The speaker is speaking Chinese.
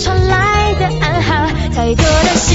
传来的暗号，太多的。